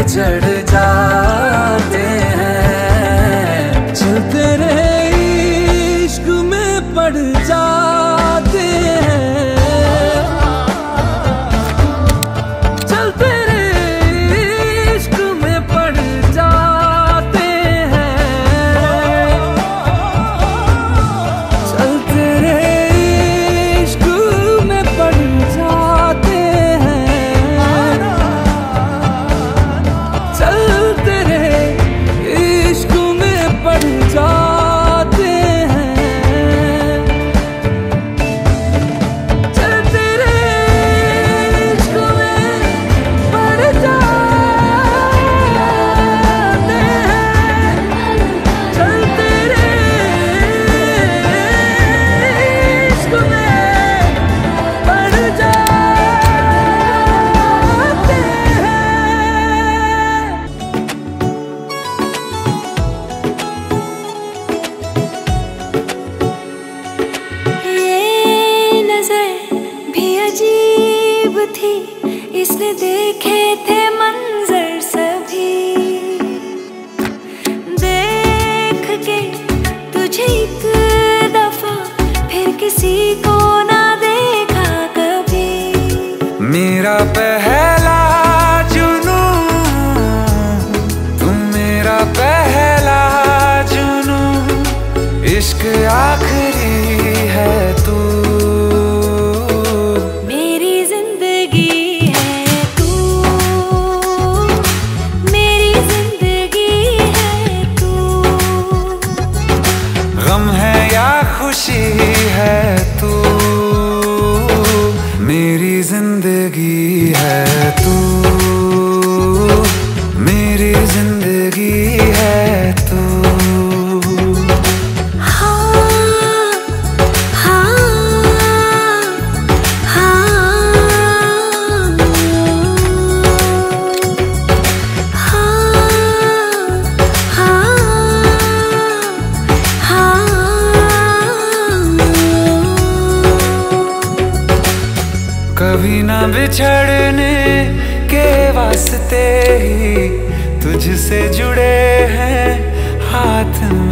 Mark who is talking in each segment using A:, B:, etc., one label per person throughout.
A: चढ़ जा
B: थी, इसने देखे थे मंजर सभी। देख के तुझे एक दफ़ा फिर किसी को ना देखा कभी।
A: मेरा पहला छड़ने के वास्ते ही तुझसे जुड़े हैं हाथ
B: में।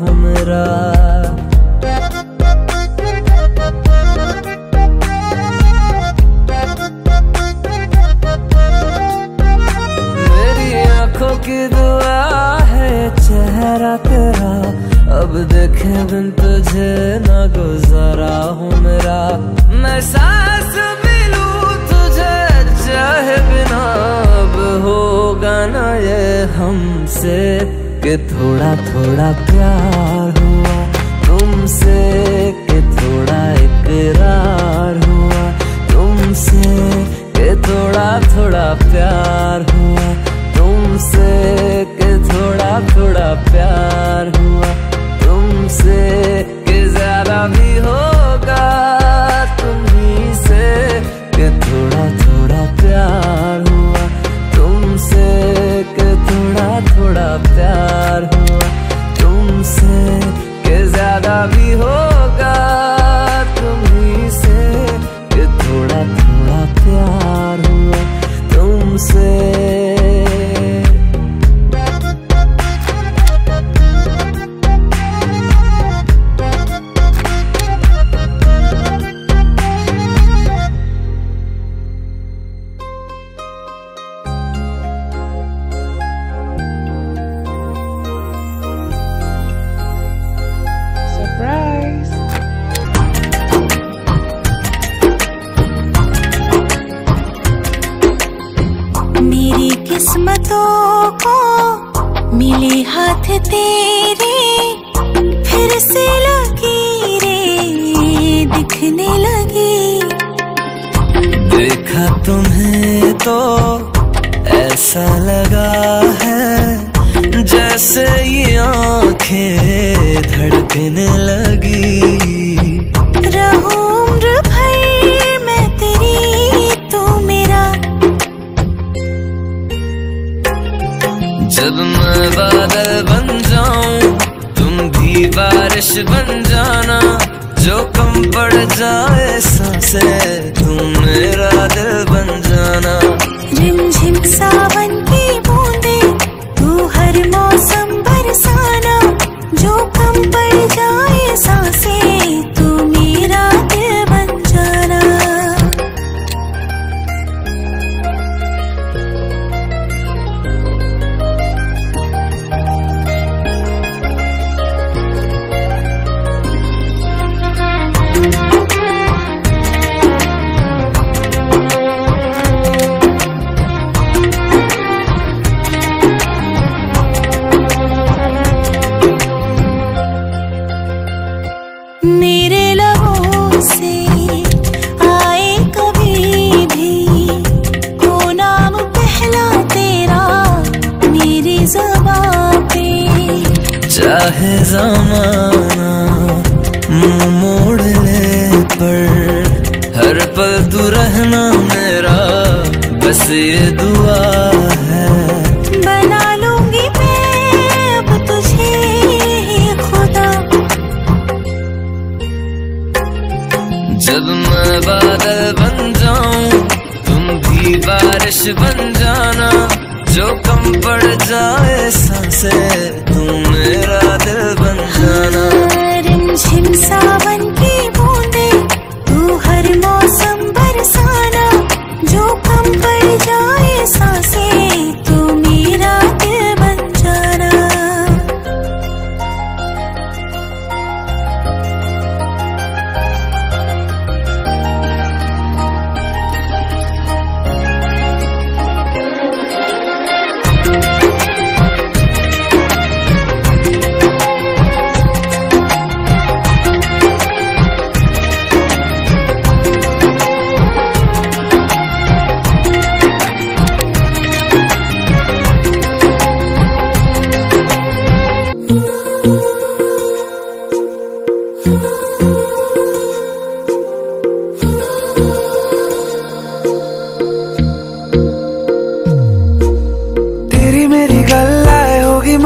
A: हमरा ser. से
B: लगी रे दिखने लगी।
A: देखा तुम्हें तो ऐसा लगा है जैसे ये आँखें धड़कने लगी।
B: रहो उम्र तू तो मेरा।
A: जब मैं बादल बन जाऊँ बारिश बन जाना जो कम पड़ जाए।
B: जब मैं
A: बादल बन जाऊँ, तुम भी बारिश बन जाना।
B: जो कम पड़ जाए साँसें, तुम मेरा दिल बन जाना।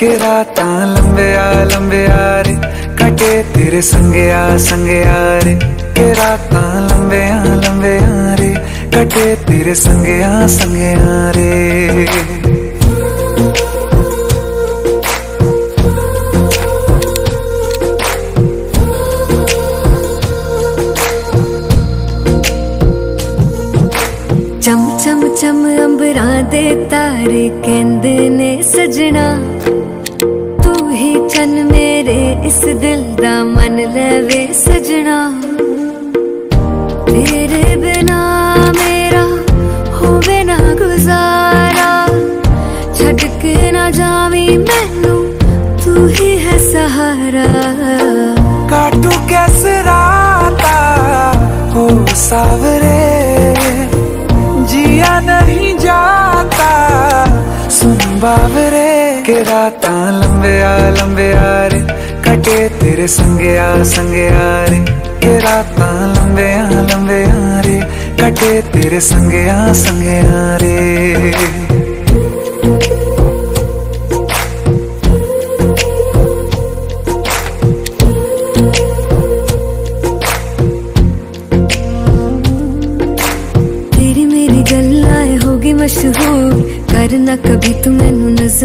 C: के रात लंबे आ लंबे आ रे कटे तेरे संगे आ संगे आ रे के रात लंबे आ लंबे आ रे कटे तेरे संगे आ संगे आ रे
D: ਚਮ ਚਮ ਚਮ ਅੰਬਰਾਂ ਦੇ ਤਾਰੇ ਕਹਿੰਦੇ ਨੇ ਸਜਣਾ धड़कन मेरे इस दिल दा मन लवे सजना। तेरे बिना मेरा हो ना गुजारा। छड़ ना जावी मैनू, तू ही है सहारा।
C: काटू कैसे राता हो सावरे, जिया नहीं जाता, सुन बावरे। के रात लंबे आ लंबे आ रे। कटे तेरे संगे आ संगे आ रे। के रात लंबे आ लंबे आ रे। कटे तेरे संगे आ संगे आ रे।
D: तेरी मेरी गल्लाए होगी मशहूर। करना कभी तू मैनू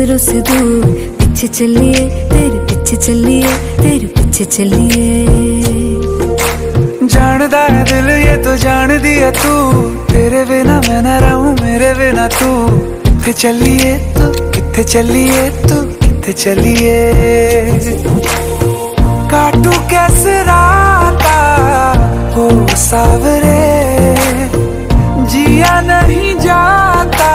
D: नज़रों से दूर, पीछे चलिए, तेरे पीछे चलिए, तेरे पीछे चलिए।
C: जानदा है दिल, ये तो जान दिया तू। तेरे बिना मैं ना रहूँ, मेरे बिना तू। किथे चलिए तू, किथे चलिए तू, किथे चलिए? काटू कैसे राता हो सावरे। जिया नहीं जाता,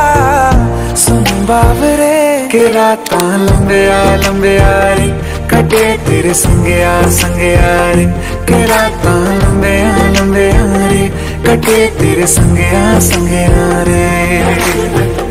C: सुन बाबरे के रात आ लंबे आ रे। कटे तेरे संगे आ संगे आ रे। के रात लंबे आ लंबे आ रे। कटे तेरे संगे आ संगे आ रे।